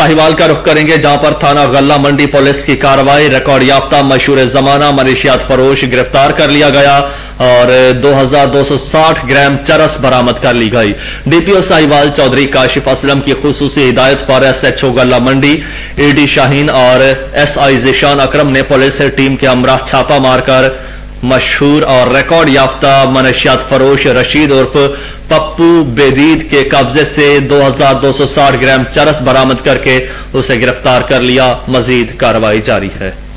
साहिवाल का रुख करेंगे, जहाँ पर थाना गल्ला मंडी पुलिस की कार्रवाई, रिकॉर्ड याफ्ता, मशहूर जमाना मनीशियात फरोश गिरफ़्तार कर लिया गया, और 2260 ग्राम चरस बरामद कर ली गई। डीपीओ साहिवाल चौधरी काशिफ असलम की खसूसी हिदायत पर एसएचओ गल्ला मंडी, एडी शाहीन और एसआई जिशान अक्रम ने पुलिस टीम के हमरा छापा मारकर मशहूर और रिकॉर्ड याफ्ता मनशियात फरोश रशीद उर्फ़ पप्पू बेदीद के कब्जे से 2260 ग्राम चरस बरामद करके उसे गिरफ़्तार कर लिया। मजीद कार्रवाई जारी है।